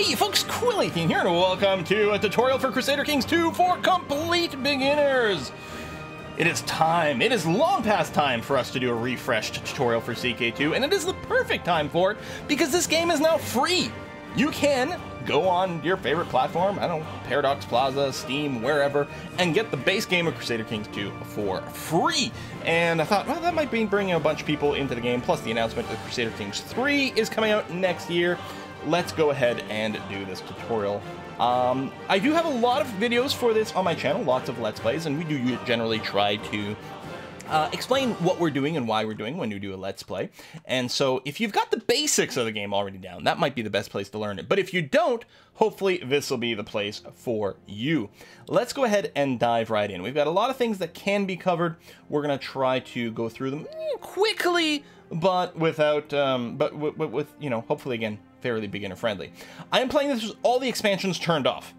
Hey folks, Quill18 here, and welcome to a tutorial for Crusader Kings 2 for complete beginners! It is time, it is long past time for us to do a refreshed tutorial for CK2, and it is the perfect time for it, because this game is now free! You can go on your favorite platform, I don't know, Paradox Plaza, Steam, wherever, and get the base game of Crusader Kings 2 for free. And I thought, well, that might be bringing a bunch of people into the game, plus the announcement that Crusader Kings 3 is coming out next year let's go ahead and do this tutorial. Um, I do have a lot of videos for this on my channel, lots of Let's Plays, and we do generally try to uh, explain what we're doing and why we're doing when we do a Let's Play. And so if you've got the basics of the game already down, that might be the best place to learn it. But if you don't, hopefully this will be the place for you. Let's go ahead and dive right in. We've got a lot of things that can be covered. We're going to try to go through them quickly, but without, um, but with, you know, hopefully again, fairly beginner friendly. I am playing this with all the expansions turned off.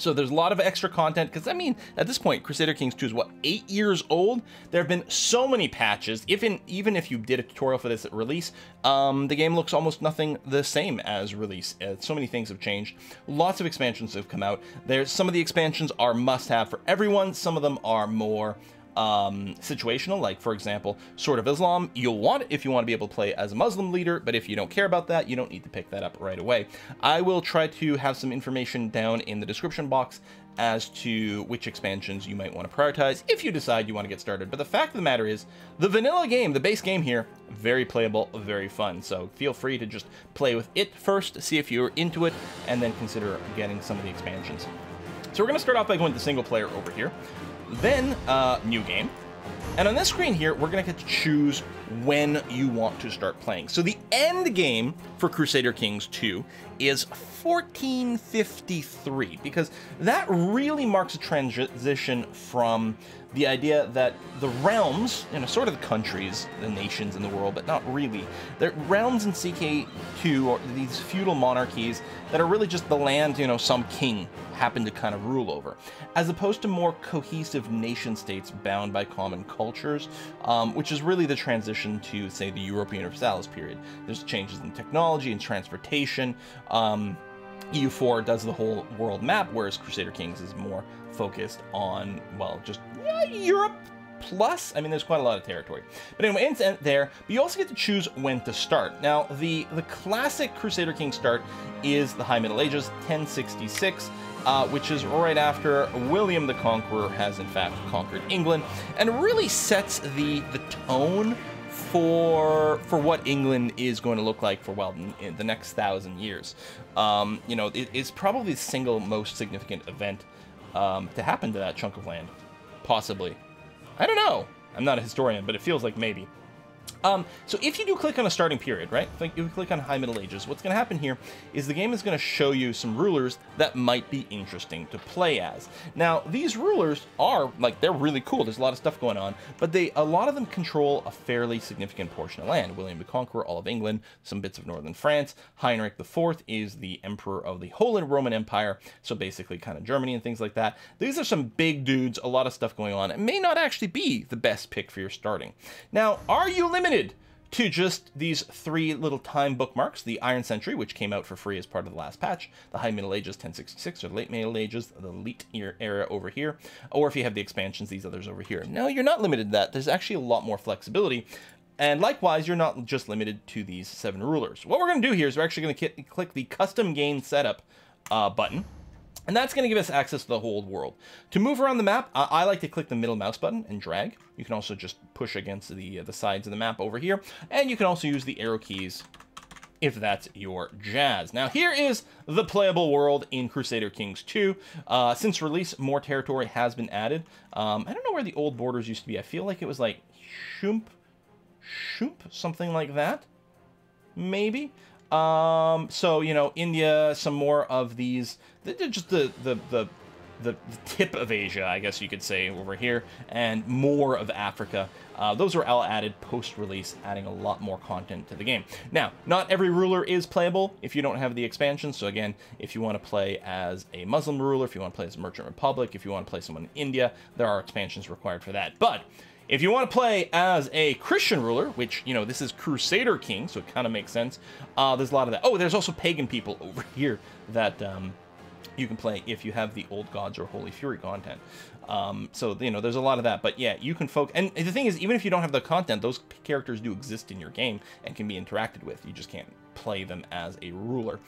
So there's a lot of extra content because I mean, at this point, Crusader Kings 2 is what eight years old. There have been so many patches. Even even if you did a tutorial for this at release, um, the game looks almost nothing the same as release. Uh, so many things have changed. Lots of expansions have come out. There's some of the expansions are must-have for everyone. Some of them are more um, situational, like for example, Sword of Islam, you'll want it if you want to be able to play as a Muslim leader, but if you don't care about that, you don't need to pick that up right away. I will try to have some information down in the description box as to which expansions you might want to prioritize if you decide you want to get started. But the fact of the matter is, the vanilla game, the base game here, very playable, very fun. So feel free to just play with it first, see if you're into it, and then consider getting some of the expansions. So we're going to start off by going to single player over here. Then, uh, new game. And on this screen here, we're to get to choose when you want to start playing. So the end game for Crusader Kings 2 is 1453, because that really marks a transition from the idea that the realms, you know, sort of the countries, the nations in the world, but not really. They're realms in CK2 or these feudal monarchies that are really just the land, you know, some king happened to kind of rule over, as opposed to more cohesive nation states bound by common cultures, um, which is really the transition to, say, the Europa Universalis period. There's changes in technology and transportation. Um, EU4 does the whole world map, whereas Crusader Kings is more focused on, well, just yeah, Europe plus. I mean, there's quite a lot of territory. But anyway, it's there. But you also get to choose when to start. Now, the, the classic Crusader King start is the High Middle Ages, 1066. Uh, which is right after William the Conqueror has in fact conquered England, and really sets the the tone for for what England is going to look like for well in, in the next thousand years. Um, you know, it is probably the single most significant event um, to happen to that chunk of land, possibly. I don't know. I'm not a historian, but it feels like maybe. Um, so if you do click on a starting period, right? If you click on High Middle Ages, what's going to happen here is the game is going to show you some rulers that might be interesting to play as. Now, these rulers are, like, they're really cool. There's a lot of stuff going on, but they, a lot of them control a fairly significant portion of land. William the Conqueror, all of England, some bits of northern France. Heinrich IV is the emperor of the Holy Roman Empire, so basically kind of Germany and things like that. These are some big dudes, a lot of stuff going on. It may not actually be the best pick for your starting. Now, are you limited limited to just these three little time bookmarks, the Iron Century, which came out for free as part of the last patch, the High Middle Ages 1066, or the Late Middle Ages, the Late Era over here, or if you have the expansions, these others over here. No, you're not limited to that. There's actually a lot more flexibility. And likewise, you're not just limited to these seven rulers. What we're going to do here is we're actually going to click the Custom Game Setup uh, button, and that's going to give us access to the whole world. To move around the map, I like to click the middle mouse button and drag. You can also just push against the, uh, the sides of the map over here. And you can also use the arrow keys if that's your jazz. Now here is the playable world in Crusader Kings 2. Uh, since release, more territory has been added. Um, I don't know where the old borders used to be. I feel like it was like Shump, Shump, something like that, maybe. Um, so, you know, India, some more of these, just the, the, the, the, tip of Asia, I guess you could say, over here, and more of Africa. Uh, those were all added post-release, adding a lot more content to the game. Now, not every ruler is playable if you don't have the expansion. So again, if you want to play as a Muslim ruler, if you want to play as a Merchant Republic, if you want to play someone in India, there are expansions required for that. But If you want to play as a Christian ruler, which, you know, this is Crusader King, so it kind of makes sense, uh, there's a lot of that. Oh, there's also pagan people over here that um, you can play if you have the Old Gods or Holy Fury content. Um, so, you know, there's a lot of that. But yeah, you can focus. And the thing is, even if you don't have the content, those characters do exist in your game and can be interacted with. You just can't play them as a ruler.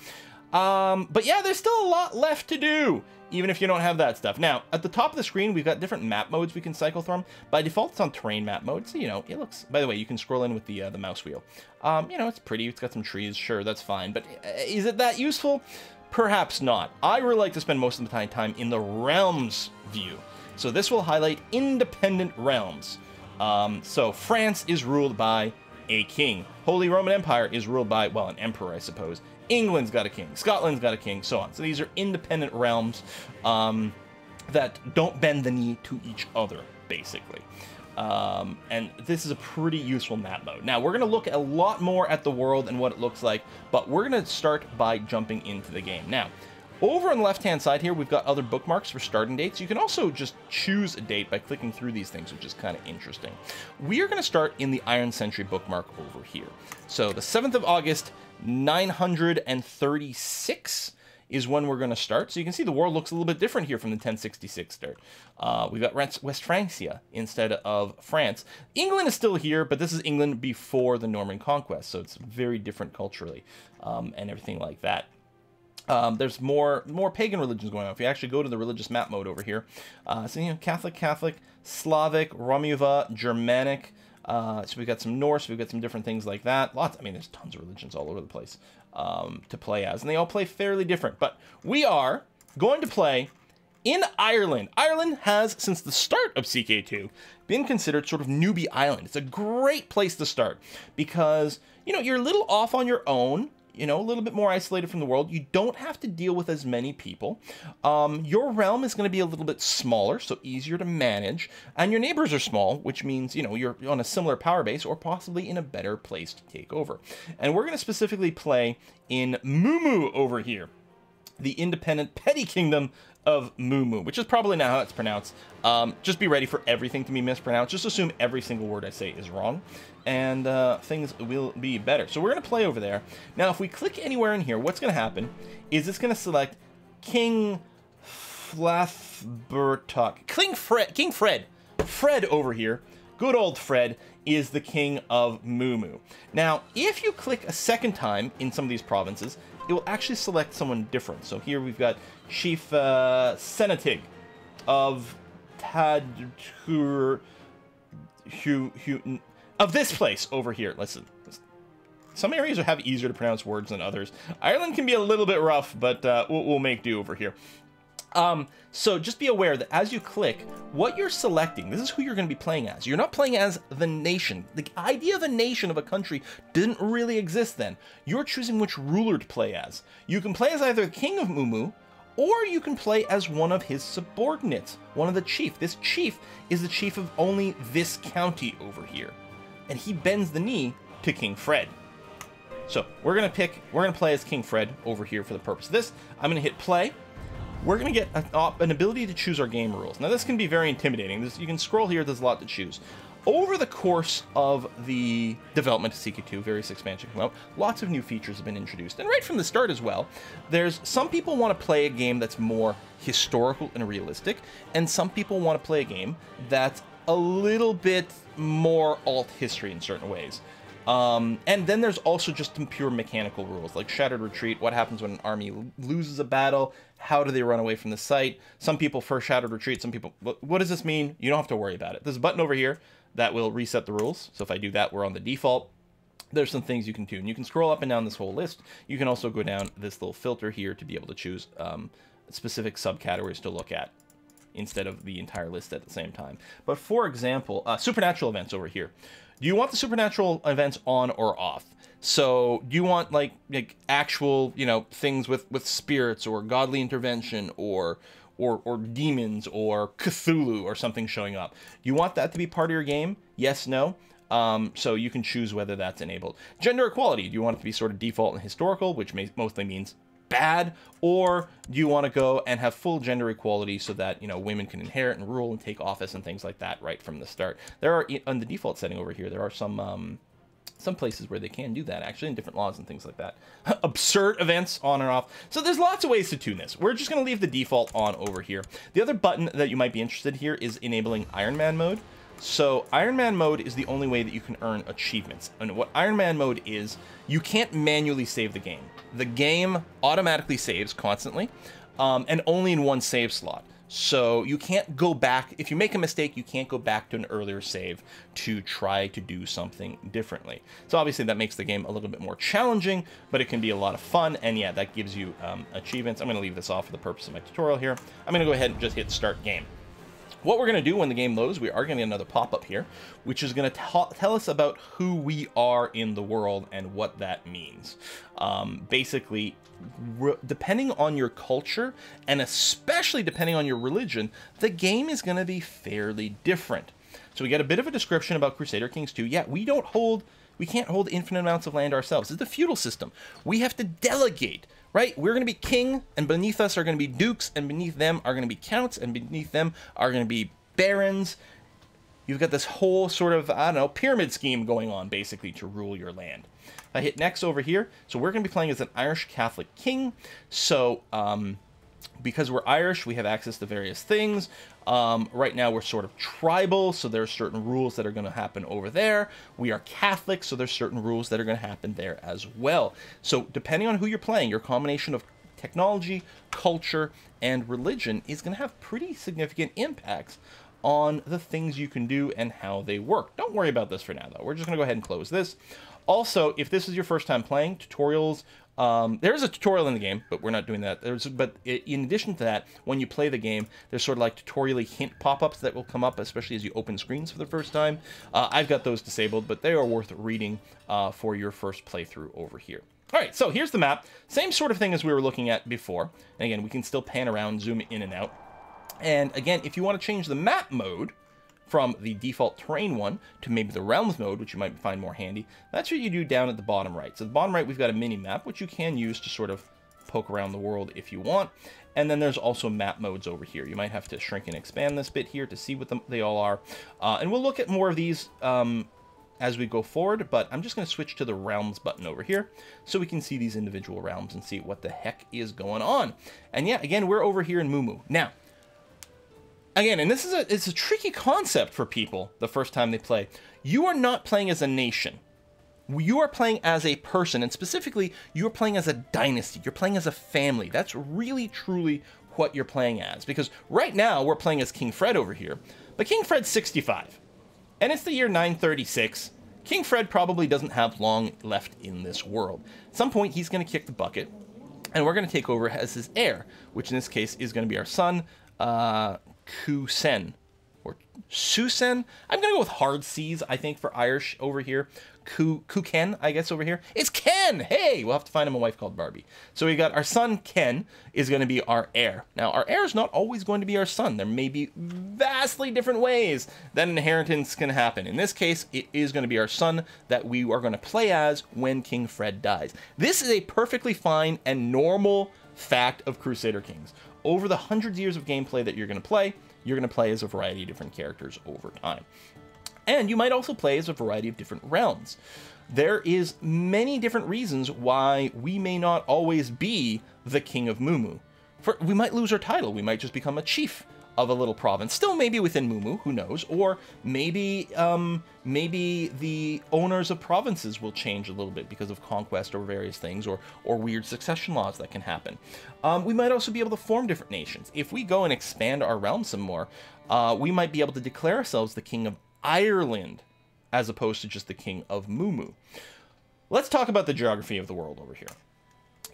Um, but yeah, there's still a lot left to do, even if you don't have that stuff. Now, at the top of the screen, we've got different map modes we can cycle through. By default, it's on terrain map mode, so, you know, it looks... By the way, you can scroll in with the, uh, the mouse wheel. Um, you know, it's pretty, it's got some trees, sure, that's fine. But uh, is it that useful? Perhaps not. I really like to spend most of my time in the realms view. So this will highlight independent realms. Um, so France is ruled by a king. Holy Roman Empire is ruled by, well, an emperor, I suppose. England's got a king, Scotland's got a king, so on. So these are independent realms um, that don't bend the knee to each other, basically. Um, and this is a pretty useful map mode. Now, we're going to look a lot more at the world and what it looks like, but we're going to start by jumping into the game. Now, over on the left-hand side here, we've got other bookmarks for starting dates. You can also just choose a date by clicking through these things, which is kind of interesting. We are going to start in the Iron Century bookmark over here. So the 7th of August, 936 is when we're going to start. So you can see the world looks a little bit different here from the 1066 start. Uh, we've got West Francia instead of France. England is still here, but this is England before the Norman conquest, so it's very different culturally um, and everything like that. Um, there's more more pagan religions going on. If you actually go to the religious map mode over here, uh, so you know Catholic, Catholic, Slavic, Romuva, Germanic, uh, so we've got some Norse, we've got some different things like that. Lots, I mean, there's tons of religions all over the place um, to play as, and they all play fairly different. But we are going to play in Ireland. Ireland has, since the start of CK2, been considered sort of newbie island. It's a great place to start because, you know, you're a little off on your own you know, a little bit more isolated from the world. You don't have to deal with as many people. Um, your realm is going to be a little bit smaller, so easier to manage. And your neighbors are small, which means, you know, you're on a similar power base or possibly in a better place to take over. And we're going to specifically play in Mumu over here, the independent petty kingdom of Mumu, which is probably not how it's pronounced. Um, just be ready for everything to be mispronounced. Just assume every single word I say is wrong and uh, things will be better. So we're going to play over there. Now, if we click anywhere in here, what's going to happen is it's going to select King Flathbertok. King Fred, King Fred, Fred over here, good old Fred, is the king of Mumu. Now, if you click a second time in some of these provinces, it will actually select someone different. So here we've got Chief uh, Senatig of Tadkur of this place over here. Listen, some areas have easier to pronounce words than others. Ireland can be a little bit rough, but uh, we'll, we'll, make do over here. Um, so just be aware that as you click, what you're selecting, this is who you're going to be playing as. You're not playing as the nation. The idea of a nation of a country didn't really exist then. You're choosing which ruler to play as. You can play as either the king of Mumu, or you can play as one of his subordinates, one of the chief. This chief is the chief of only this county over here and he bends the knee to King Fred. So we're gonna pick, we're gonna play as King Fred over here for the purpose of this. I'm gonna hit play. We're gonna get an, an ability to choose our game rules. Now this can be very intimidating. This, you can scroll here, there's a lot to choose. Over the course of the development of CK2, various expansions come out, lots of new features have been introduced. And right from the start as well, there's some people want to play a game that's more historical and realistic, and some people want to play a game that's a little bit more alt history in certain ways. Um, and then there's also just some pure mechanical rules, like Shattered Retreat, what happens when an army loses a battle, how do they run away from the site. Some people first Shattered Retreat, some people, what does this mean? You don't have to worry about it. There's a button over here that will reset the rules. So if I do that, we're on the default. There's some things you can do, and you can scroll up and down this whole list. You can also go down this little filter here to be able to choose um, specific subcategories to look at instead of the entire list at the same time. But for example, uh, supernatural events over here. Do you want the supernatural events on or off? So do you want like like actual you know things with with spirits or godly intervention or or or demons or Cthulhu or something showing up? You want that to be part of your game? Yes, no. Um, so you can choose whether that's enabled. Gender equality. Do you want it to be sort of default and historical, which may, mostly means bad, or do you want to go and have full gender equality so that you know women can inherit and rule and take office and things like that right from the start? There are on the default setting over here. There are some um, some places where they can do that actually in different laws and things like that. Absurd events on and off. So there's lots of ways to tune this. We're just going to leave the default on over here. The other button that you might be interested here is enabling Iron Man mode. So Iron Man mode is the only way that you can earn achievements. And what Iron Man mode is, you can't manually save the game. The game automatically saves constantly, um, and only in one save slot. So you can't go back. If you make a mistake, you can't go back to an earlier save to try to do something differently. So obviously that makes the game a little bit more challenging, but it can be a lot of fun. And yeah, that gives you um, achievements. I'm going to leave this off for the purpose of my tutorial here. I'm going to go ahead and just hit start game. What we're going to do when the game loads, we are going to get another pop-up here, which is going to tell us about who we are in the world and what that means. Um, basically, depending on your culture, and especially depending on your religion, the game is going to be fairly different. So we get a bit of a description about Crusader Kings 2. Yeah, we don't hold, we can't hold infinite amounts of land ourselves. It's a feudal system. We have to delegate right? We're going to be king, and beneath us are going to be dukes, and beneath them are going to be counts, and beneath them are going to be barons. You've got this whole sort of, I don't know, pyramid scheme going on, basically, to rule your land. I hit next over here. So we're going to be playing as an Irish Catholic king. So, um, because we're Irish, we have access to various things. Um, right now, we're sort of tribal, so there are certain rules that are going to happen over there. We are Catholic, so there's certain rules that are going to happen there as well. So, depending on who you're playing, your combination of technology, culture, and religion is going to have pretty significant impacts on the things you can do and how they work. Don't worry about this for now, though. We're just going to go ahead and close this. Also, if this is your first time playing, tutorials um, there's a tutorial in the game, but we're not doing that. There's, but in addition to that, when you play the game, there's sort of like tutorially hint pop-ups that will come up, especially as you open screens for the first time. Uh, I've got those disabled, but they are worth reading uh, for your first playthrough over here. All right, so here's the map. Same sort of thing as we were looking at before. And again, we can still pan around, zoom in and out. And again, if you want to change the map mode, from the default terrain one to maybe the realms mode, which you might find more handy, that's what you do down at the bottom right. So the bottom right, we've got a mini map, which you can use to sort of poke around the world if you want. And then there's also map modes over here. You might have to shrink and expand this bit here to see what they all are. Uh, and we'll look at more of these um, as we go forward, but I'm just going to switch to the realms button over here so we can see these individual realms and see what the heck is going on. And yeah, again, we're over here in Mumu. Now, again, and this is a it's a tricky concept for people the first time they play. You are not playing as a nation. You are playing as a person, and specifically, you are playing as a dynasty. You're playing as a family. That's really, truly what you're playing as. Because right now, we're playing as King Fred over here, but King Fred's 65. And it's the year 936. King Fred probably doesn't have long left in this world. At some point, he's going to kick the bucket, and we're going to take over as his heir, which in this case is going to be our son, uh, Kusen or Susen. I'm gonna go with hard C's, I think, for Irish over here. Ku Ken, I guess, over here. It's Ken! Hey! We'll have to find him a wife called Barbie. So we got our son, Ken, is going to be our heir. Now, our heir is not always going to be our son. There may be vastly different ways that inheritance can happen. In this case, it is going to be our son that we are going to play as when King Fred dies. This is a perfectly fine and normal fact of Crusader Kings over the hundreds of years of gameplay that you're going to play, you're going to play as a variety of different characters over time. And you might also play as a variety of different realms. There is many different reasons why we may not always be the King of Mumu. For, we might lose our title, we might just become a chief of a little province, still maybe within Mumu, who knows? Or maybe um, maybe the owners of provinces will change a little bit because of conquest or various things, or or weird succession laws that can happen. Um, we might also be able to form different nations. If we go and expand our realm some more, uh, we might be able to declare ourselves the king of Ireland, as opposed to just the king of Mumu. Let's talk about the geography of the world over here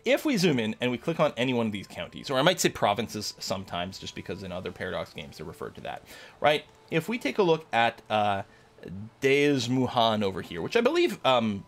if we zoom in and we click on any one of these counties, or I might say provinces sometimes, just because in other Paradox games they're referred to that, right? If we take a look at uh, Des Muhan over here, which I believe um,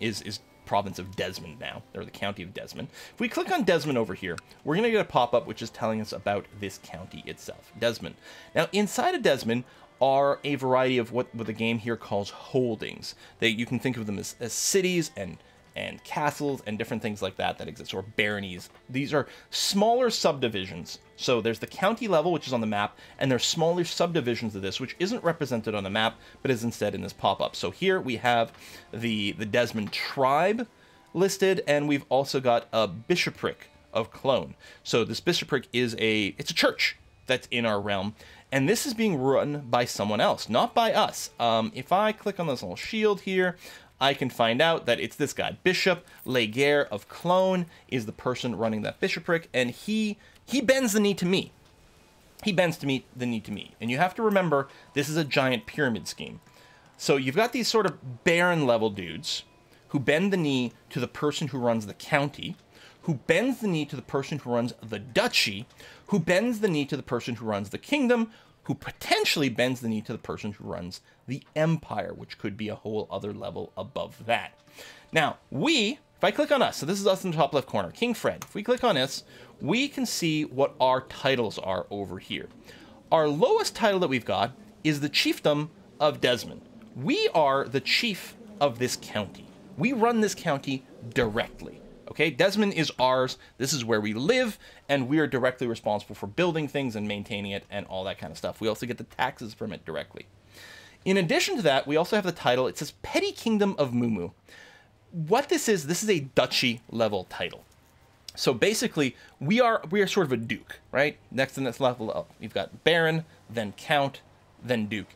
is is province of Desmond now, or the county of Desmond. If we click on Desmond over here, we're going to get a pop-up which is telling us about this county itself, Desmond. Now, inside of Desmond are a variety of what, what the game here calls holdings. They, you can think of them as, as cities and and castles and different things like that that exist, or baronies. These are smaller subdivisions. So there's the county level, which is on the map, and there's smaller subdivisions of this, which isn't represented on the map, but is instead in this pop-up. So here we have the, the Desmond tribe listed, and we've also got a bishopric of Clone. So this bishopric is a, it's a church that's in our realm, and this is being run by someone else, not by us. Um, if I click on this little shield here, I can find out that it's this guy, Bishop Leger of Clone, is the person running that bishopric, and he he bends the knee to me. He bends to me the knee to me, and you have to remember this is a giant pyramid scheme. So you've got these sort of baron level dudes who bend the knee to the person who runs the county, who bends the knee to the person who runs the duchy, who bends the knee to the person who runs the kingdom, who potentially bends the knee to the person who runs the empire, which could be a whole other level above that. Now, we, if I click on us, so this is us in the top left corner, King Fred, if we click on us, we can see what our titles are over here. Our lowest title that we've got is the Chiefdom of Desmond. We are the chief of this county. We run this county directly. Okay, Desmond is ours. This is where we live, and we are directly responsible for building things and maintaining it and all that kind of stuff. We also get the taxes from it directly. In addition to that, we also have the title. It says Petty Kingdom of Mumu. What this is, this is a duchy level title. So basically, we are we are sort of a duke, right? Next in this level up, you've got baron, then count, then duke.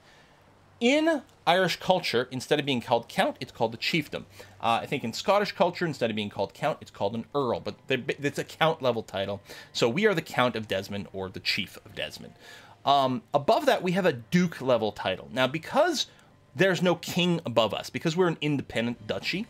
In Irish culture, instead of being called count, it's called the chiefdom. Uh, I think in Scottish culture, instead of being called count, it's called an earl, but it's a count level title. So we are the Count of Desmond or the Chief of Desmond. Um, above that, we have a Duke level title. Now, because there's no king above us, because we're an independent duchy,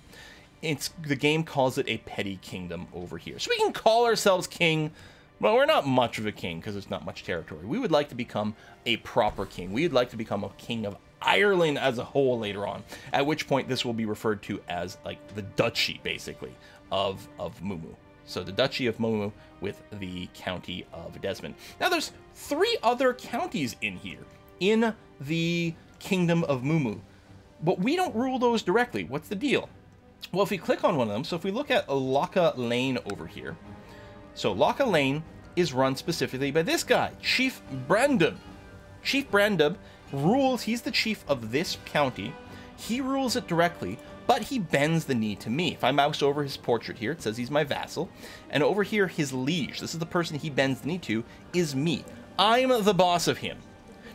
it's the game calls it a petty kingdom over here. So we can call ourselves king, but we're not much of a king because there's not much territory. We would like to become a proper king. We would like to become a king of Ireland as a whole later on, at which point this will be referred to as like the duchy, basically, of, of Mumu. So the Duchy of Mumu with the County of Desmond. Now there's three other counties in here, in the Kingdom of Mumu, but we don't rule those directly. What's the deal? Well, if we click on one of them, so if we look at Locha Lane over here, so Locha Lane is run specifically by this guy, Chief Brandub. Chief Brandub rules, he's the chief of this county. He rules it directly, but he bends the knee to me. If I mouse over his portrait here, it says he's my vassal. And over here, his liege, this is the person he bends the knee to, is me. I'm the boss of him.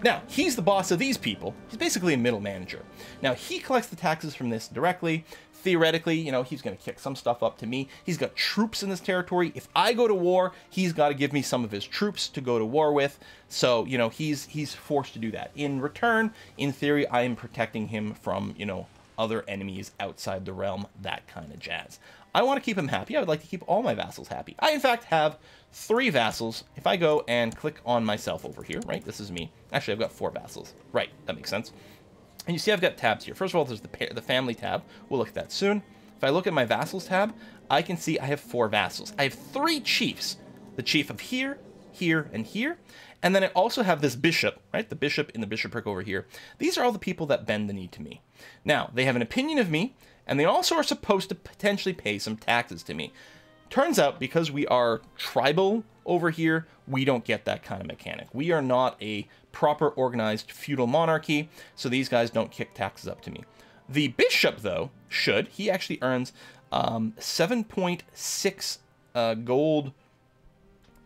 Now, he's the boss of these people. He's basically a middle manager. Now, he collects the taxes from this directly. Theoretically, you know, he's going to kick some stuff up to me. He's got troops in this territory. If I go to war, he's got to give me some of his troops to go to war with. So, you know, he's he's forced to do that. In return, in theory, I am protecting him from, you know, other enemies outside the realm, that kind of jazz. I want to keep him happy. I would like to keep all my vassals happy. I, in fact, have three vassals. If I go and click on myself over here, right, this is me. Actually, I've got four vassals. Right, that makes sense. And you see I've got tabs here. First of all, there's the, the family tab. We'll look at that soon. If I look at my vassals tab, I can see I have four vassals. I have three chiefs. The chief of here, here, and here. And then I also have this bishop, right? The bishop in the bishopric over here. These are all the people that bend the knee to me. Now, they have an opinion of me, and they also are supposed to potentially pay some taxes to me. Turns out, because we are tribal over here, we don't get that kind of mechanic. We are not a proper organized feudal monarchy, so these guys don't kick taxes up to me. The bishop, though, should. He actually earns um, 7.6 uh, gold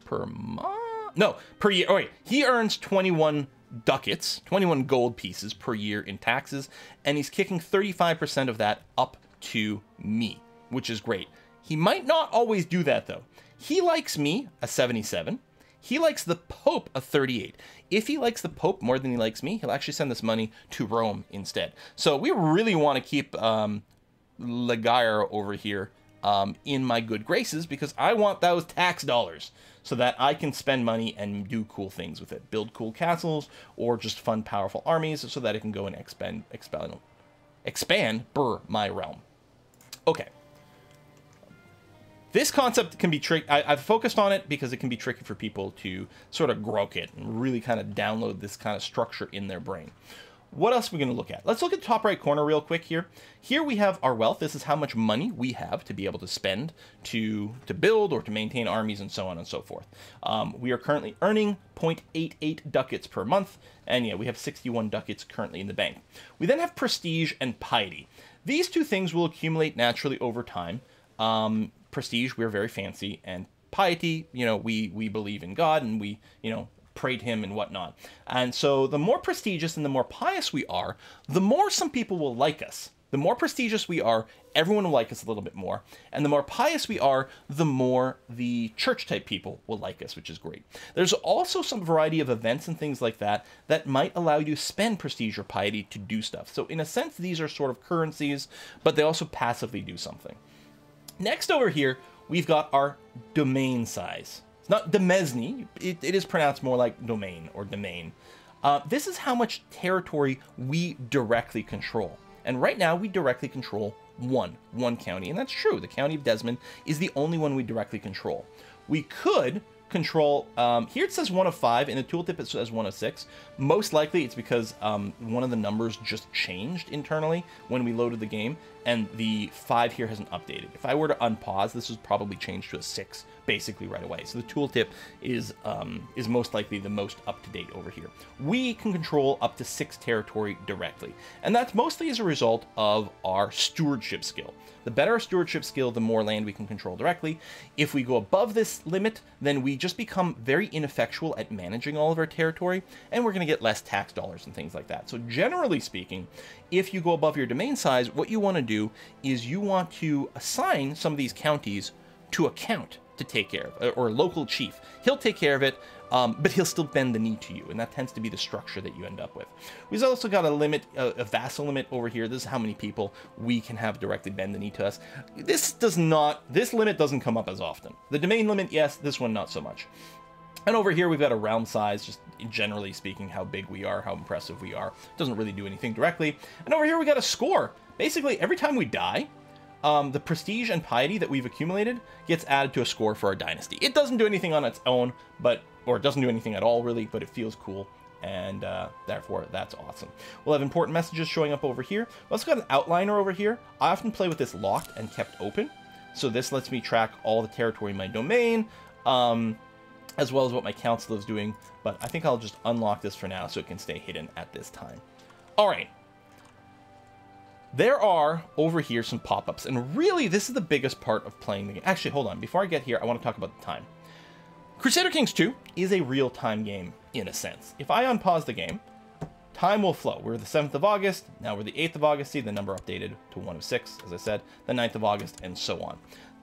per month. No, per year. Oh, wait. He earns 21 ducats, 21 gold pieces per year in taxes, and he's kicking 35% of that up to me, which is great. He might not always do that though. He likes me, a 77. He likes the Pope, a 38. If he likes the Pope more than he likes me, he'll actually send this money to Rome instead. So we really want to keep um, over here um, in my good graces because I want those tax dollars so that I can spend money and do cool things with it. Build cool castles or just fund powerful armies so that it can go and expand, expand, expand, my realm. Okay. This concept can be tricky. I've focused on it because it can be tricky for people to sort of grok it and really kind of download this kind of structure in their brain. what else are we going to look at? Let's look at the top right corner real quick here. Here we have our wealth. This is how much money we have to be able to spend to, to build or to maintain armies and so on and so forth. Um, we are currently earning 0.88 ducats per month, and yeah, we have 61 ducats currently in the bank. We then have prestige and piety. These two things will accumulate naturally over time. Um, prestige, we're very fancy, and piety, you know, we we believe in God and we, you know, prayed him and whatnot. And so the more prestigious and the more pious we are, the more some people will like us. The more prestigious we are, everyone will like us a little bit more. And the more pious we are, the more the church type people will like us, which is great. There's also some variety of events and things like that that might allow you to spend prestige or piety to do stuff. So, in a sense, these are sort of currencies, but they also passively do something. Next over here, we've got our domain size. It's not demesne, it, it is pronounced more like domain or domain. Uh, this is how much territory we directly control. And right now, we directly control one, one county. And that's true. The county of Desmond is the only one we directly control. We could control, um, here it says one of five, in the tooltip it says one of six. Most likely it's because um, one of the numbers just changed internally when we loaded the game, and the five here hasn't updated. If I were to unpause, this would probably change to a six basically right away. So the tooltip is um, is most likely the most up to date over here. We can control up to six territory directly, and that's mostly as a result of our stewardship skill. The better our stewardship skill, the more land we can control directly. If we go above this limit, then we just become very ineffectual at managing all of our territory, and we're going to get less tax dollars and things like that. So generally speaking, if you go above your domain size, what you want to do is you want to assign some of these counties to a count to take care of, or a local chief. He'll take care of it, um, but he'll still bend the knee to you, and that tends to be the structure that you end up with. We've also got a limit, a, a vassal limit over here. This is how many people we can have directly bend the knee to us. This does not, this limit doesn't come up as often. The domain limit, yes, this one not so much. And over here, we've got a realm size, just generally speaking, how big we are, how impressive we are. Doesn't really do anything directly. And over here, we got a score. Basically, every time we die, um, the prestige and piety that we've accumulated gets added to a score for our dynasty. It doesn't do anything on its own, but or it doesn't do anything at all really, but it feels cool, and uh, therefore that's awesome. We'll have important messages showing up over here. Let's got an outliner over here. I often play with this locked and kept open, so this lets me track all the territory in my domain, um, as well as what my council is doing. But I think I'll just unlock this for now so it can stay hidden at this time. All right, there are over here some pop-ups, and really this is the biggest part of playing the game. Actually, hold on. Before I get here, I want to talk about the time. Crusader Kings 2 is a real-time game, in a sense. If I unpause the game, time will flow. We're the 7th of August, now we're the 8th of August, see the number updated to 1 of 6, as I said, the 9th of August, and so on.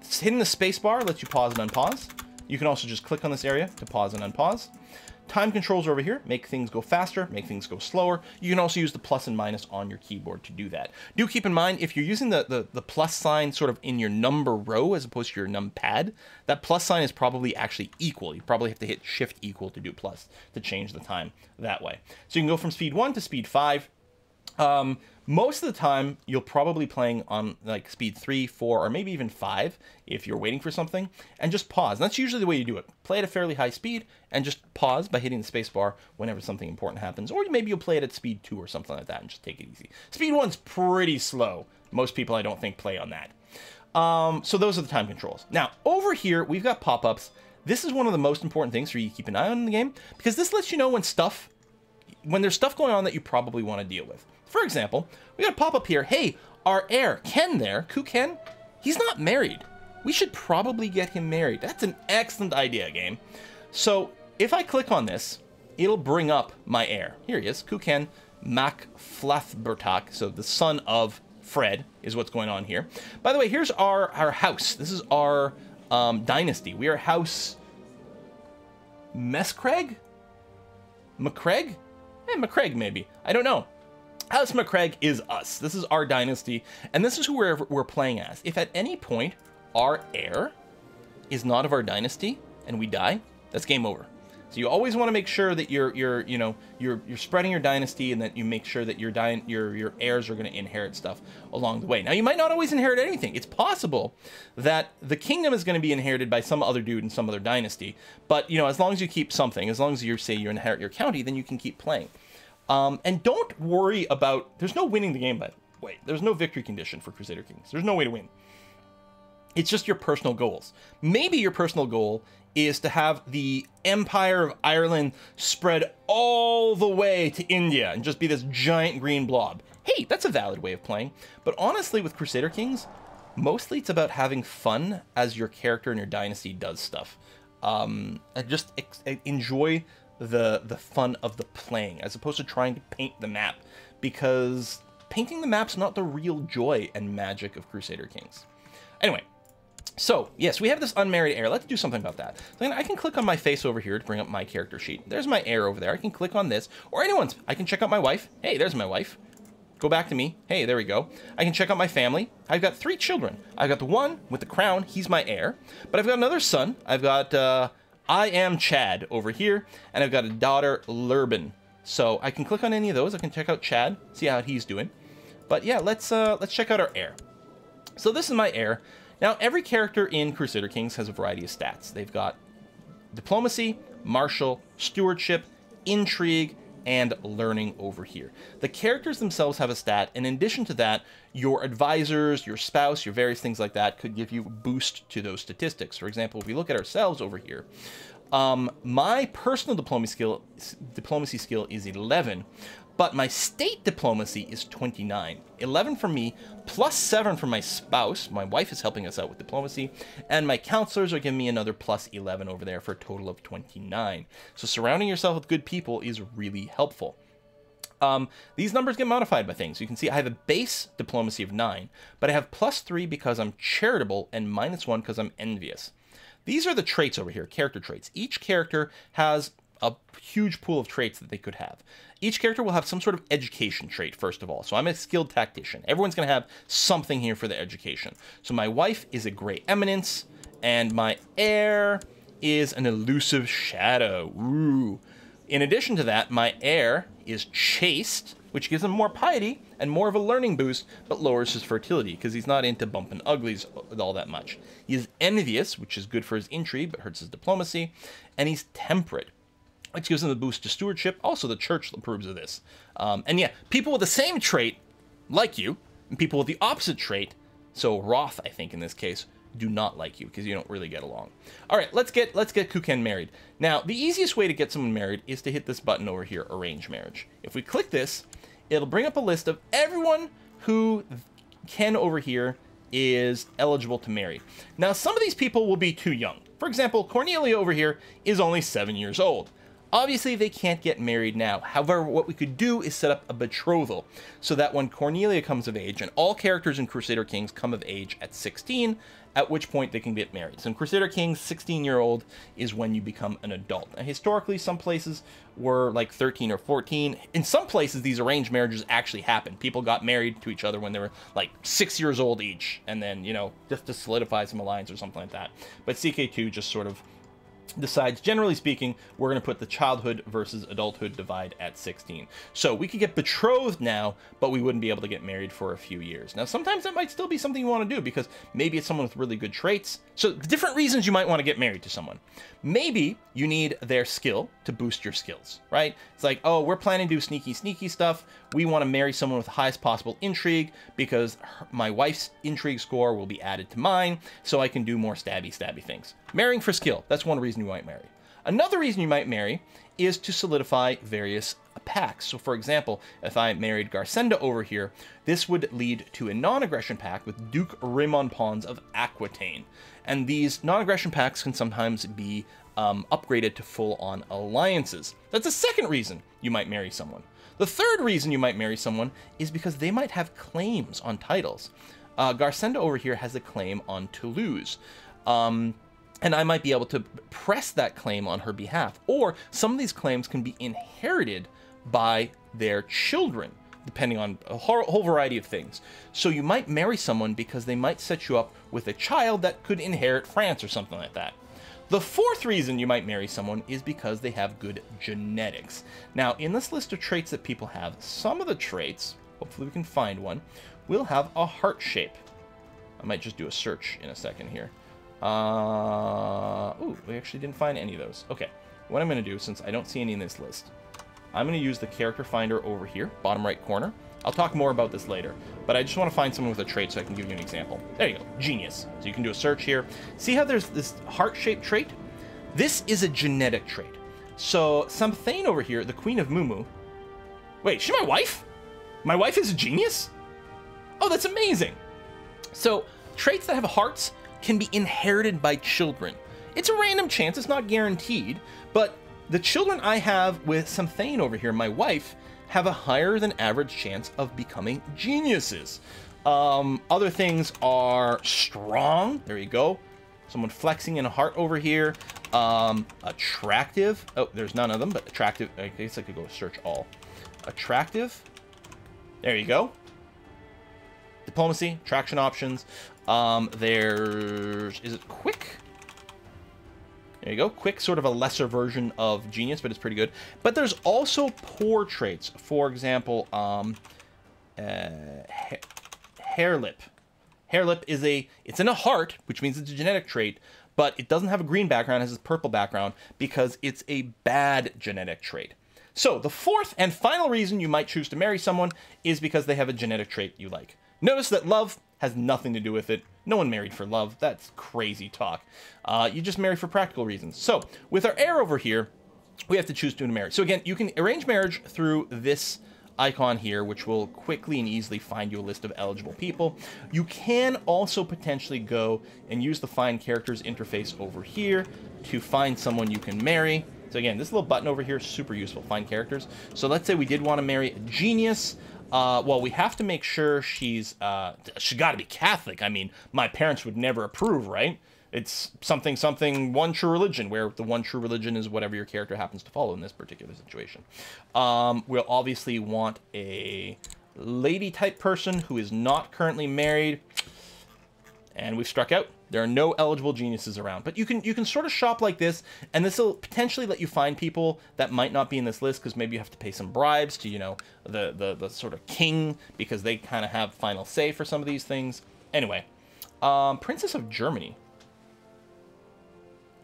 Hitting the spacebar lets you pause and unpause. You can also just click on this area to pause and unpause. Time controls over here make things go faster, make things go slower. You can also use the plus and minus on your keyboard to do that. Do keep in mind, if you're using the, the, the plus sign sort of in your number row as opposed to your numpad, that plus sign is probably actually equal. You probably have to hit shift equal to do plus to change the time that way. So you can go from speed 1 to speed 5. Um, most of the time, you'll probably playing on like speed three, four, or maybe even five if you're waiting for something, and just pause. And that's usually the way you do it. Play at a fairly high speed and just pause by hitting the spacebar whenever something important happens. Or maybe you'll play it at speed two or something like that and just take it easy. Speed one's pretty slow. Most people, I don't think, play on that. Um, so those are the time controls. Now, over here, we've got pop-ups. This is one of the most important things for you to keep an eye on in the game because this lets you know when stuff, when there's stuff going on that you probably want to deal with. For example, we got a pop-up here. Hey, our heir, Ken there, Ku Ken, he's not married. We should probably get him married. That's an excellent idea, game. So if I click on this, it'll bring up my heir. Here he is, Kuken Mac Flathbertak, so the son of Fred is what's going on here. By the way, here's our, our house. This is our um, dynasty. We are House Mescraig? McCraig? Eh, McCraig, maybe. I don't know. House McCraig is us. This is our dynasty, and this is who we're, we're playing as. If at any point our heir is not of our dynasty and we die, that's game over. So you always want to make sure that you're you're you know you're you're spreading your dynasty and that you make sure that your your your heirs are going to inherit stuff along the way. Now you might not always inherit anything. It's possible that the kingdom is going to be inherited by some other dude in some other dynasty. But you know as long as you keep something, as long as you say you inherit your county, then you can keep playing. Um, and don't worry about, there's no winning the game, but wait, there's no victory condition for Crusader Kings. There's no way to win. It's just your personal goals. Maybe your personal goal is to have the Empire of Ireland spread all the way to India and just be this giant green blob. Hey, that's a valid way of playing. But honestly, with Crusader Kings, mostly it's about having fun as your character and your dynasty does stuff. Um, and just enjoy the the fun of the playing as opposed to trying to paint the map because painting the map's not the real joy and magic of Crusader Kings. Anyway, so, yes, we have this unmarried heir. Let's do something about that. So I can click on my face over here to bring up my character sheet. There's my heir over there. I can click on this, or anyone's. I can check out my wife. Hey, there's my wife. Go back to me. Hey, there we go. I can check out my family. I've got three children. I've got the one with the crown. He's my heir. But I've got another son. I've got, uh, I am Chad over here. And I've got a daughter, Lurban. So I can click on any of those. I can check out Chad, see how he's doing. But yeah, let's, uh, let's check out our heir. So this is my heir. Now, every character in Crusader Kings has a variety of stats. They've got diplomacy, martial, stewardship, intrigue, and learning over here. The characters themselves have a stat, and in addition to that, your advisors, your spouse, your various things like that could give you a boost to those statistics. For example, if we look at ourselves over here, um, my personal diplomacy skill, diplomacy skill is 11, but my state diplomacy is 29. 11 for me, plus 7 for my spouse. My wife is helping us out with diplomacy. And my counselors are giving me another plus 11 over there for a total of 29. So surrounding yourself with good people is really helpful. Um, these numbers get modified by things. You can see I have a base diplomacy of 9, but I have plus 3 because I'm charitable and minus 1 because I'm envious. These are the traits over here, character traits. Each character has a huge pool of traits that they could have. Each character will have some sort of education trait, first of all. So I'm a skilled tactician. Everyone's going to have something here for the education. So my wife is a gray eminence, and my heir is an elusive shadow. Ooh. In addition to that, my heir is chaste, which gives him more piety and more of a learning boost, but lowers his fertility because he's not into bumping uglies all that much. He is envious, which is good for his intrigue but hurts his diplomacy, and he's temperate, which gives them the boost to stewardship. Also, the church approves of this. Um, and yeah, people with the same trait, like you, and people with the opposite trait, so Wroth, I think in this case, do not like you because you don't really get along. All right, let's get let's get Kuken married. Now, the easiest way to get someone married is to hit this button over here, arrange marriage. If we click this, it'll bring up a list of everyone who Ken over here is eligible to marry. Now, some of these people will be too young. For example, Cornelia over here is only seven years old. Obviously, they can't get married now. However, what we could do is set up a betrothal so that when Cornelia comes of age, and all characters in Crusader Kings come of age at 16, at which point they can get married. So in Crusader Kings, 16 year old is when you become an adult. Now, historically, some places were like 13 or 14. In some places, these arranged marriages actually happened. People got married to each other when they were like six years old each, and then, you know, just to solidify some alliance or something like that. But CK2 just sort of decides, generally speaking, we're going to put the childhood versus adulthood divide at 16. So we could get betrothed now, but we wouldn't be able to get married for a few years. Now, sometimes that might still be something you want to do because maybe it's someone with really good traits. So different reasons you might want to get married to someone. Maybe you need their skill to boost your skills, right? It's like, oh, we're planning to do sneaky, sneaky stuff. We want to marry someone with the highest possible intrigue because my wife's intrigue score will be added to mine, so I can do more stabby, stabby things. Marrying for skill, that's one reason you might marry. Another reason you might marry is to solidify various pacts. So for example, if I married Garsenda over here, this would lead to a non-aggression pact with Duke Raymond Pons of Aquitaine. And these non-aggression pacts can sometimes be um, upgraded to full-on alliances. That's the second reason you might marry someone. The third reason you might marry someone is because they might have claims on titles. Uh, Garsenda over here has a claim on Toulouse. Um, and I might be able to press that claim on her behalf. Or some of these claims can be inherited by their children, depending on a whole variety of things. So you might marry someone because they might set you up with a child that could inherit France or something like that. The fourth reason you might marry someone is because they have good genetics. Now, in this list of traits that people have, some of the traits, hopefully we can find one, will have a heart shape. I might just do a search in a second here. Uh, ooh, we actually didn't find any of those. Okay, what I'm going to do, since I don't see any in this list, I'm going to use the character finder over here, bottom right corner. I'll talk more about this later, but I just want to find someone with a trait so I can give you an example. There you go, genius. So you can do a search here. See how there's this heart-shaped trait? This is a genetic trait. So Samthane over here, the Queen of Mumu. Wait, she my wife? My wife is a genius? Oh, that's amazing. So traits that have hearts can be inherited by children. It's a random chance, it's not guaranteed, but the children I have with Samthane over here, my wife, have a higher than average chance of becoming geniuses. Um, other things are strong. There you go. Someone flexing in a heart over here. Um, attractive. Oh, there's none of them, but attractive. I guess I could go search all. Attractive. There you go. Diplomacy, traction options. Um, there's, is it quick? There you go. Quick, sort of a lesser version of Genius, but it's pretty good. But there's also poor traits. For example, um, uh, ha harelip. Hair lip is a, it's in a heart, which means it's a genetic trait, but it doesn't have a green background, it has a purple background because it's a bad genetic trait. So the fourth and final reason you might choose to marry someone is because they have a genetic trait you like. Notice that love has nothing to do with it. No one married for love. That's crazy talk. Uh, you just marry for practical reasons. So with our heir over here, we have to choose to marry. So again, you can arrange marriage through this icon here, which will quickly and easily find you a list of eligible people. You can also potentially go and use the Find Characters interface over here to find someone you can marry. So again, this little button over here is super useful, Find Characters. So let's say we did want to marry a genius. Uh, well, we have to make sure she's uh, she got to be Catholic. I mean, my parents would never approve, right? It's something something one true religion, where the one true religion is whatever your character happens to follow in this particular situation. Um, we'll obviously want a lady type person who is not currently married, and we've struck out. There are no eligible geniuses around, but you can you can sort of shop like this, and this will potentially let you find people that might not be in this list because maybe you have to pay some bribes to you know the the, the sort of king because they kind of have final say for some of these things. Anyway, um, Princess of Germany.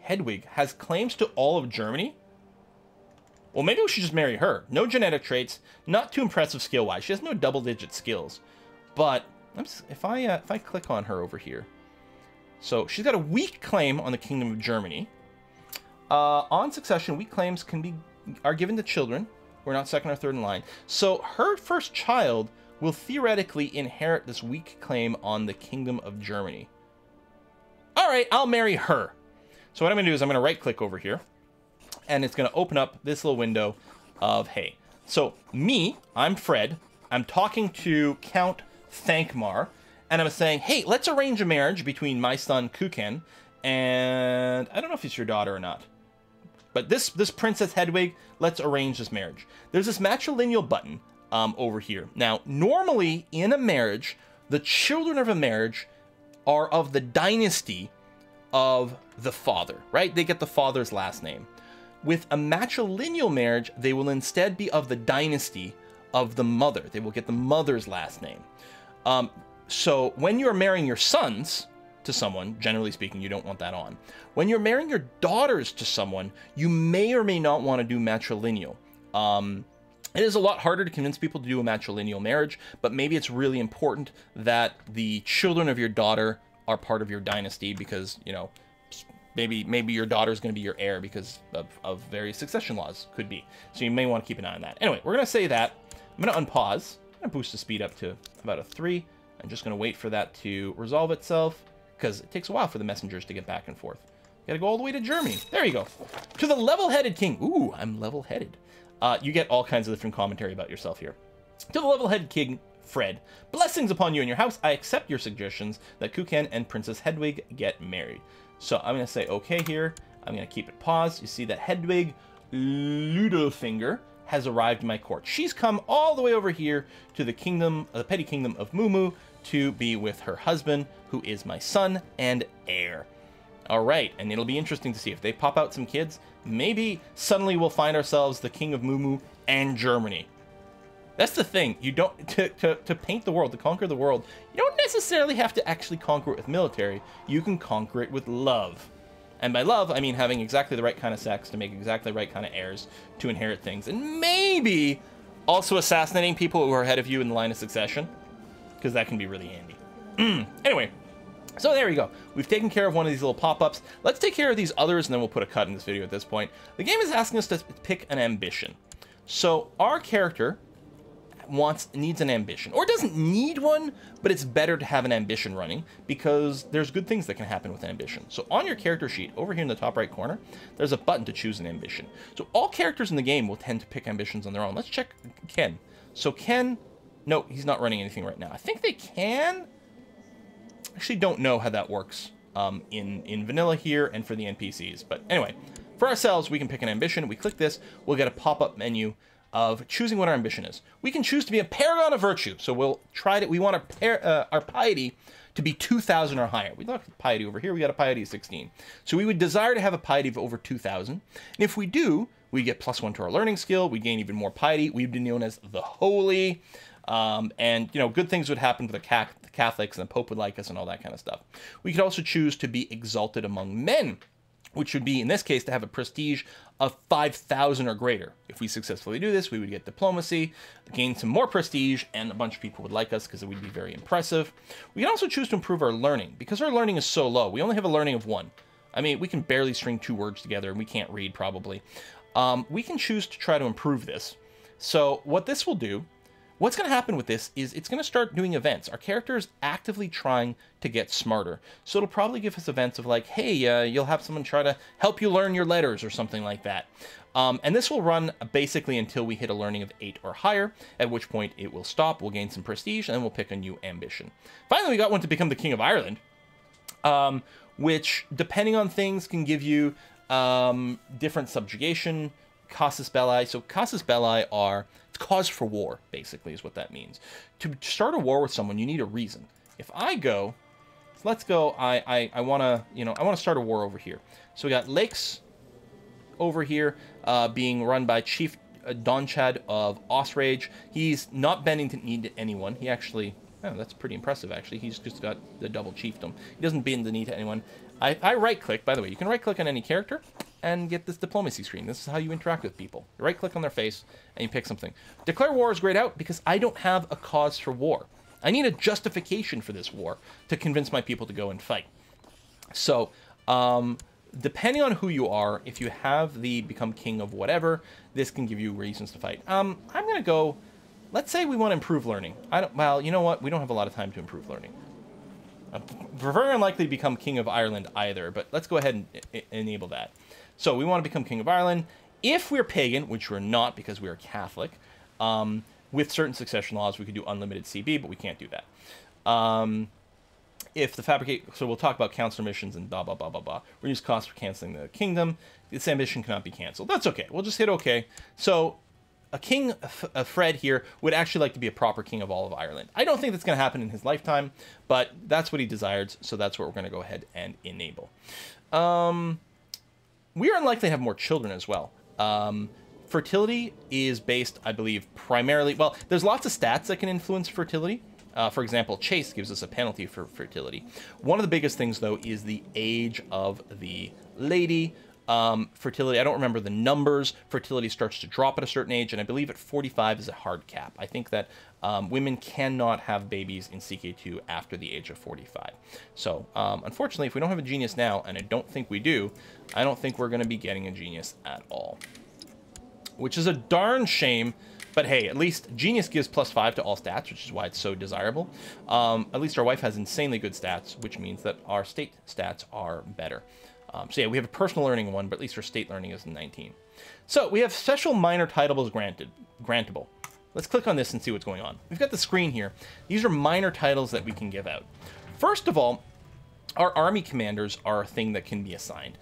Hedwig has claims to all of Germany. Well, maybe we should just marry her. No genetic traits, not too impressive skill-wise. She has no double-digit skills, but if I uh, if I click on her over here. So she's got a weak claim on the Kingdom of Germany. Uh, on succession, weak claims can be are given to children. We're not second or third in line. So her first child will theoretically inherit this weak claim on the Kingdom of Germany. All right, I'll marry her. So what I'm going to do is I'm going to right click over here and it's going to open up this little window of, hey. So me, I'm Fred. I'm talking to Count Thankmar and I was saying, hey, let's arrange a marriage between my son Kuken and I don't know if it's your daughter or not. But this this Princess Hedwig, let's arrange this marriage. There's this matrilineal button um, over here. Now, normally in a marriage, the children of a marriage are of the dynasty of the father, right? They get the father's last name. With a matrilineal marriage, they will instead be of the dynasty of the mother. They will get the mother's last name. Um, so when you're marrying your sons to someone, generally speaking, you don't want that on. When you're marrying your daughters to someone, you may or may not want to do matrilineal. Um, it is a lot harder to convince people to do a matrilineal marriage, but maybe it's really important that the children of your daughter are part of your dynasty because, you know, maybe maybe your daughter is going to be your heir because of, of various succession laws, could be. So you may want to keep an eye on that. Anyway, we're going to say that. I'm going to unpause. To boost the speed up to about a 3. I'm just going to wait for that to resolve itself because it takes a while for the messengers to get back and forth. Got to go all the way to Germany. There you go. To the level-headed king. Ooh, I'm level-headed. Uh, you get all kinds of different commentary about yourself here. To the level-headed king, Fred. Blessings upon you and your house. I accept your suggestions that Kuken and Princess Hedwig get married. So I'm going to say okay here. I'm going to keep it paused. You see that Hedwig Ludofinger has arrived in my court. She's come all the way over here to the kingdom, uh, the petty kingdom of Mumu, to be with her husband, who is my son and heir. All right, and it'll be interesting to see if they pop out some kids. Maybe suddenly we'll find ourselves the king of Mumu and Germany. That's the thing. You don't to, to, to paint the world, to conquer the world, you don't necessarily have to actually conquer it with military. You can conquer it with love. And by love, I mean having exactly the right kind of sex to make exactly the right kind of heirs to inherit things. And maybe also assassinating people who are ahead of you in the line of succession, because that can be really handy. anyway, so there we go. We've taken care of one of these little pop-ups. Let's take care of these others, and then we'll put a cut in this video at this point. The game is asking us to pick an ambition. So our character wants needs an ambition or doesn't need one but it's better to have an ambition running because there's good things that can happen with ambition. So on your character sheet over here in the top right corner there's a button to choose an ambition. So all characters in the game will tend to pick ambitions on their own. Let's check ken. So ken no he's not running anything right now. I think they can. Actually don't know how that works um, in in vanilla here and for the npcs but anyway for ourselves we can pick an ambition. We click this we'll get a pop-up menu of choosing what our ambition is. We can choose to be a paragon of virtue. So we'll try to, we want our, par, uh, our piety to be 2,000 or higher. We got piety over here, we got a piety of 16. So we would desire to have a piety of over 2,000. And if we do, we get plus one to our learning skill, we gain even more piety, we'd be known as the holy. Um, and, you know, good things would happen to the Catholics and the Pope would like us and all that kind of stuff. We could also choose to be exalted among men which would be in this case to have a prestige of 5,000 or greater. If we successfully do this, we would get diplomacy, gain some more prestige, and a bunch of people would like us because it would be very impressive. We can also choose to improve our learning. Because our learning is so low, we only have a learning of one. I mean, we can barely string two words together, and we can't read probably. Um, we can choose to try to improve this. So what this will do What's going to happen with this is it's going to start doing events. Our character is actively trying to get smarter. So it'll probably give us events of like, hey, uh, you'll have someone try to help you learn your letters or something like that. Um, and this will run basically until we hit a learning of 8 or higher, at which point it will stop, we'll gain some prestige, and then we'll pick a new ambition. Finally, we got one to become the King of Ireland, um, which, depending on things, can give you um, different subjugation, casus belli. So casus belli are cause for war, basically, is what that means. To start a war with someone, you need a reason. If I go, let's go. I I, I want to you know I want to start a war over here. So we got lakes over here uh, being run by Chief uh, Donchad of Osraige. He's not bending to knee to anyone. He actually Oh, that's pretty impressive, actually. He's just got the double chiefdom. He doesn't bend the knee to anyone. I, I right-click, by the way. You can right-click on any character and get this diplomacy screen. This is how you interact with people. You right-click on their face and you pick something. Declare war is grayed out because I don't have a cause for war. I need a justification for this war to convince my people to go and fight. So, um, depending on who you are, if you have the become king of whatever, this can give you reasons to fight. Um, I'm going to go Let's say we want to improve learning. I don't, well, you know what? We don't have a lot of time to improve learning. we're very unlikely to become King of Ireland either, but let's go ahead and enable that. So we want to become King of Ireland. If we're pagan, which we're not because we are Catholic, um, with certain succession laws, we could do unlimited CB, but we can't do that. Um, if the fabricate, so we'll talk about council missions and blah, blah, blah, blah, blah. Reduce costs for canceling the kingdom. This ambition cannot be canceled. That's okay. We'll just hit okay. So a king, a Fred here, would actually like to be a proper king of all of Ireland. I don't think that's going to happen in his lifetime, but that's what he desires, so that's what we're going to go ahead and enable. Um, we are unlikely to have more children as well. Um, fertility is based, I believe, primarily, well, there's lots of stats that can influence fertility. Uh, for example, Chaste gives us a penalty for fertility. One of the biggest things, though, is the age of the lady. Um, fertility, I don't remember the numbers. Fertility starts to drop at a certain age, and I believe at 45 is a hard cap. I think that um, women cannot have babies in CK2 after the age of 45. So, um, unfortunately, if we don't have a genius now, and I don't think we do, I don't think we're going to be getting a genius at all. Which is a darn shame, but hey, at least Genius gives plus 5 to all stats, which is why it's so desirable. Um, at least our wife has insanely good stats, which means that our state stats are better. Um, so yeah, we have a personal learning one, but at least for state learning is 19. So we have special minor titles granted, grantable. Let's click on this and see what's going on. We've got the screen here. These are minor titles that we can give out. First of all, our army commanders are a thing that can be assigned.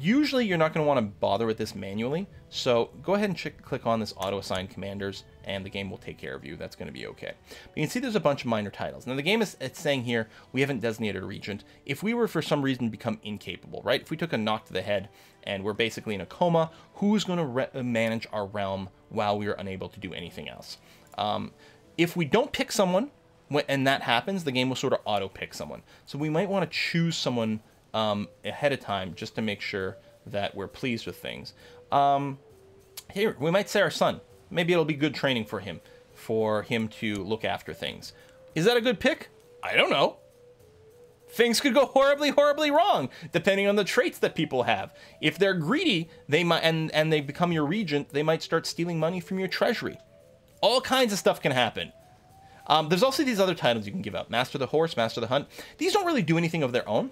Usually you're not going to want to bother with this manually, so go ahead and check, click on this auto assign commanders and the game will take care of you. That's going to be okay. But you can see there's a bunch of minor titles. Now the game is saying here we haven't designated a regent. If we were for some reason become incapable, right? If we took a knock to the head and we're basically in a coma, who's going to uh, manage our realm while we are unable to do anything else? Um, if we don't pick someone and that happens, the game will sort of auto pick someone. So we might want to choose someone um, ahead of time just to make sure that we're pleased with things. Um, here, we might say our son. Maybe it'll be good training for him, for him to look after things. Is that a good pick? I don't know. Things could go horribly, horribly wrong, depending on the traits that people have. If they're greedy, they might and, and they become your regent, they might start stealing money from your treasury. All kinds of stuff can happen. Um, there's also these other titles you can give out. Master the Horse, Master the Hunt. These don't really do anything of their own,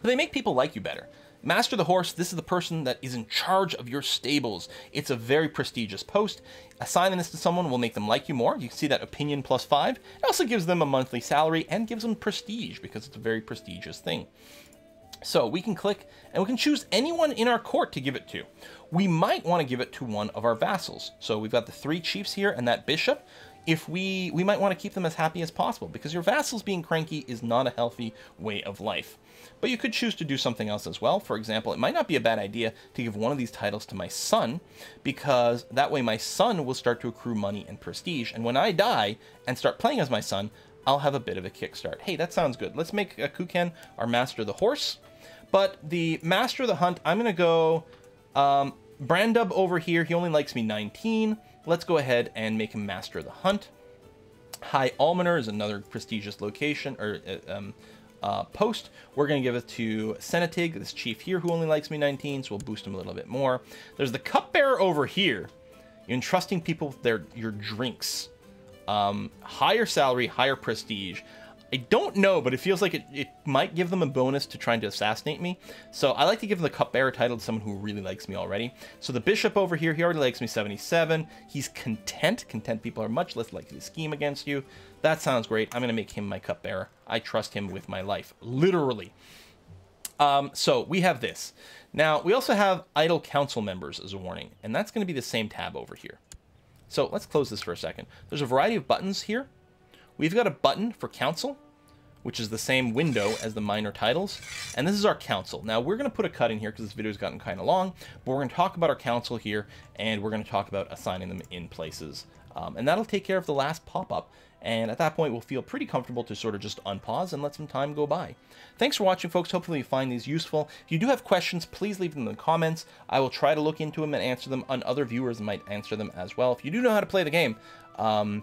but they make people like you better. Master the Horse, this is the person that is in charge of your stables. It's a very prestigious post. Assigning this to someone will make them like you more. You can see that opinion plus five. It also gives them a monthly salary and gives them prestige because it's a very prestigious thing. So we can click and we can choose anyone in our court to give it to. We might want to give it to one of our vassals. So we've got the three chiefs here and that bishop if we we might want to keep them as happy as possible because your vassals being cranky is not a healthy way of life. But you could choose to do something else as well. For example, it might not be a bad idea to give one of these titles to my son because that way my son will start to accrue money and prestige. And when I die and start playing as my son, I'll have a bit of a kickstart. Hey, that sounds good. Let's make a Kuken our master of the horse. But the master of the hunt, I'm going to go um, Brandub over here. He only likes me 19. Let's go ahead and make him Master of the Hunt. High Almoner is another prestigious location or uh, um, uh, post. We're going to give it to Senatig, this chief here, who only likes me 19, so we'll boost him a little bit more. There's the Cupbearer over here. Entrusting people with their your drinks. Um, higher salary, higher prestige. I don't know, but it feels like it, it might give them a bonus to trying to assassinate me. So I like to give them the cupbearer title to someone who really likes me already. So the bishop over here, he already likes me 77. He's content. Content people are much less likely to scheme against you. That sounds great. I'm going to make him my cupbearer. I trust him with my life, literally. Um, so we have this. Now, we also have idle council members as a warning, and that's going to be the same tab over here. So let's close this for a second. There's a variety of buttons here. We've got a button for council which is the same window as the minor titles. And this is our council. Now we're going to put a cut in here because this video's gotten kind of long, but we're going to talk about our council here and we're going to talk about assigning them in places. Um, and that'll take care of the last pop-up. And at that point, we'll feel pretty comfortable to sort of just unpause and let some time go by. Thanks for watching, folks. Hopefully you find these useful. If you do have questions, please leave them in the comments. I will try to look into them and answer them, and other viewers might answer them as well. If you do know how to play the game, um,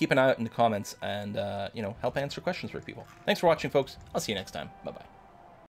keep an eye out in the comments and, uh, you know, help answer questions for people. Thanks for watching, folks. I'll see you next time. Bye-bye.